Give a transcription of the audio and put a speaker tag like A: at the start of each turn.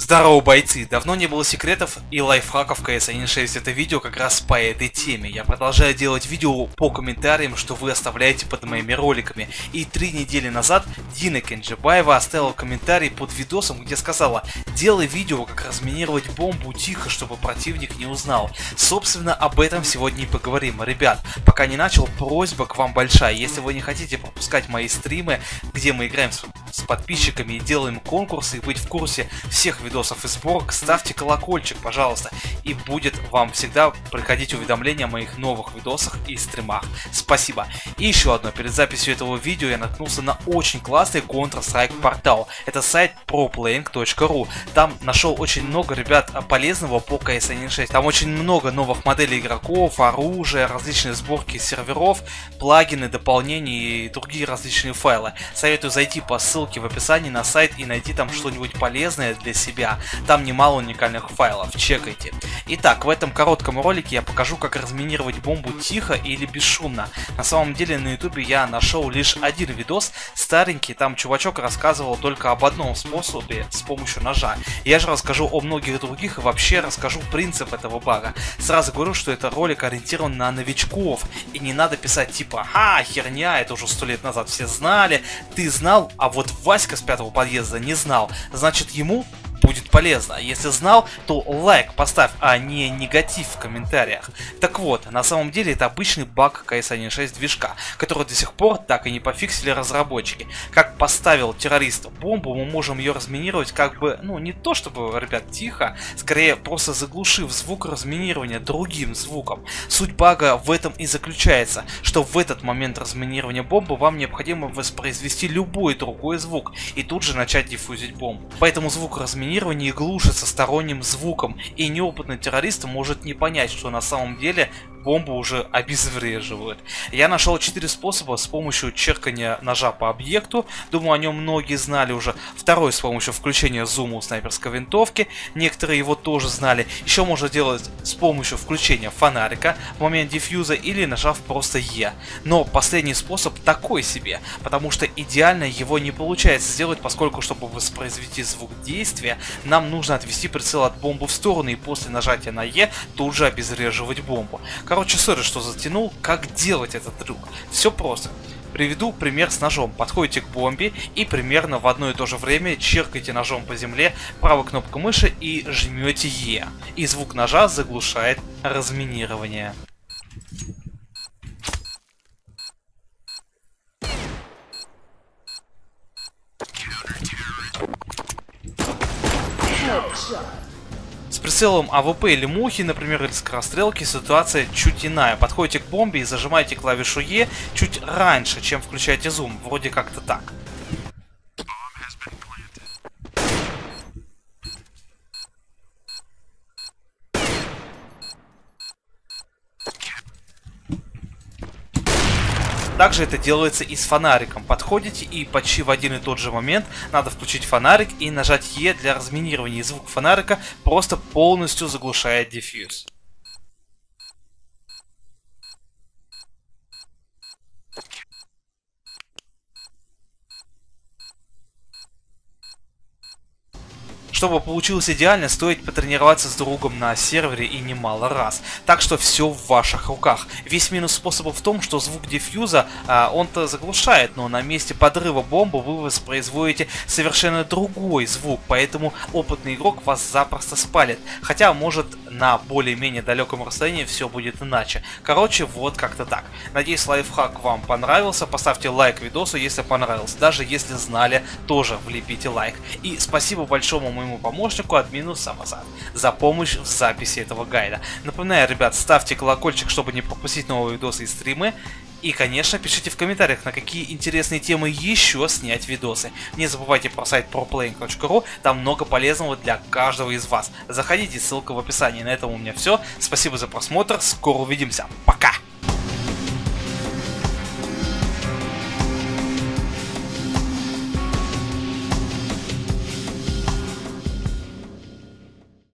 A: Здорово, бойцы! Давно не было секретов и лайфхаков CS 1.6. Это видео как раз по этой теме. Я продолжаю делать видео по комментариям, что вы оставляете под моими роликами. И три недели назад Дина Кенджибаева оставила комментарий под видосом, где сказала «Делай видео, как разминировать бомбу тихо, чтобы противник не узнал». Собственно, об этом сегодня и поговорим. Ребят, пока не начал, просьба к вам большая. Если вы не хотите пропускать мои стримы, где мы играем с, с подписчиками и делаем конкурсы, и быть в курсе всех видосов и сборок, ставьте колокольчик, пожалуйста, и будет вам всегда приходить уведомления о моих новых видосах и стримах. Спасибо. И еще одно, перед записью этого видео я наткнулся на очень классный Counter-Strike портал. Это сайт proplaying.ru. Там нашел очень много, ребят, полезного по CS 1.6. Там очень много новых моделей игроков, оружия, различные сборки серверов, плагины, дополнения и другие различные файлы. Советую зайти по ссылке в описании на сайт и найти там что-нибудь полезное для себя. Там немало уникальных файлов, чекайте. Итак, в этом коротком ролике я покажу, как разминировать бомбу тихо или бесшумно. На самом деле на ютубе я нашел лишь один видос, старенький, там чувачок рассказывал только об одном способе с помощью ножа. Я же расскажу о многих других и вообще расскажу принцип этого бага. Сразу говорю, что это ролик ориентирован на новичков, и не надо писать типа «Ха, херня, это уже сто лет назад все знали, ты знал, а вот Васька с пятого подъезда не знал». Значит, ему будет полезно. Если знал, то лайк поставь, а не негатив в комментариях. Так вот, на самом деле это обычный баг CS 1.6 движка, который до сих пор так и не пофиксили разработчики. Как поставил террорист бомбу, мы можем ее разминировать как бы, ну не то чтобы, ребят, тихо, скорее просто заглушив звук разминирования другим звуком. Суть бага в этом и заключается, что в этот момент разминирования бомбы вам необходимо воспроизвести любой другой звук и тут же начать диффузить бомбу. Поэтому звук разминирования сканирование глушится сторонним звуком, и неопытный террорист может не понять, что на самом деле бомбу уже обезвреживают. Я нашел 4 способа с помощью черкания ножа по объекту. Думаю, о нем многие знали уже. Второй с помощью включения зума у снайперской винтовки. Некоторые его тоже знали. Еще можно делать с помощью включения фонарика в момент диффьюза или нажав просто Е. Но последний способ такой себе, потому что идеально его не получается сделать, поскольку чтобы воспроизвести звук действия, нам нужно отвести прицел от бомбы в сторону и после нажатия на Е тут же обезвреживать бомбу. Короче, сори, что затянул. Как делать этот трюк? Все просто. Приведу пример с ножом. Подходите к бомбе и примерно в одно и то же время черкаете ножом по земле правой кнопкой мыши и жмете Е. И звук ножа заглушает разминирование. Headshot. С прицелом AWP или мухи, например, или скорострелки, ситуация чуть иная. Подходите к бомбе и зажимаете клавишу E чуть раньше, чем включаете зум. Вроде как-то так. Также это делается и с фонариком. Подходите и почти в один и тот же момент надо включить фонарик и нажать Е для разминирования. И звук фонарика просто полностью заглушает дефьюз. Чтобы получилось идеально, стоит потренироваться с другом на сервере и немало раз. Так что все в ваших руках. Весь минус способа в том, что звук диффьюза а, он-то заглушает, но на месте подрыва бомбы вы воспроизводите совершенно другой звук, поэтому опытный игрок вас запросто спалит. Хотя, может, на более-менее далеком расстоянии все будет иначе. Короче, вот как-то так. Надеюсь, лайфхак вам понравился. Поставьте лайк видосу, если понравился. Даже если знали, тоже влепите лайк. И спасибо большому моему помощнику, админу Самозад, за помощь в записи этого гайда. Напоминаю, ребят, ставьте колокольчик, чтобы не пропустить новые видосы и стримы. И, конечно, пишите в комментариях, на какие интересные темы еще снять видосы. Не забывайте про сайт proplaying.ru, там много полезного для каждого из вас. Заходите, ссылка в описании. На этом у меня все. Спасибо за просмотр, скоро увидимся. Пока!